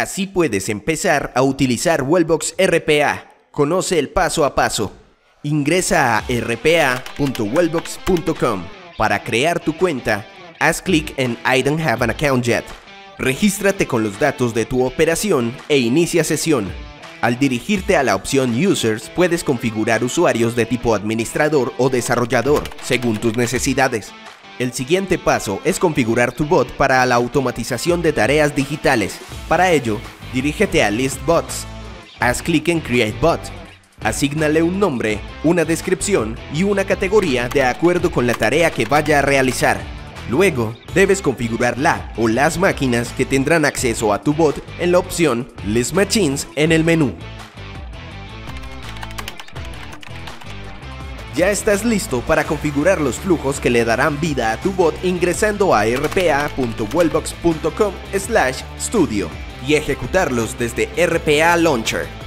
Así puedes empezar a utilizar Wellbox RPA. Conoce el paso a paso. Ingresa a rpa.wellbox.com. Para crear tu cuenta, haz clic en I don't have an account yet. Regístrate con los datos de tu operación e inicia sesión. Al dirigirte a la opción Users, puedes configurar usuarios de tipo administrador o desarrollador, según tus necesidades. El siguiente paso es configurar tu bot para la automatización de tareas digitales. Para ello, dirígete a List Bots. Haz clic en Create Bot. Asígnale un nombre, una descripción y una categoría de acuerdo con la tarea que vaya a realizar. Luego, debes configurar la o las máquinas que tendrán acceso a tu bot en la opción List Machines en el menú. Ya estás listo para configurar los flujos que le darán vida a tu bot ingresando a rpa.wellbox.com/studio y ejecutarlos desde RPA Launcher.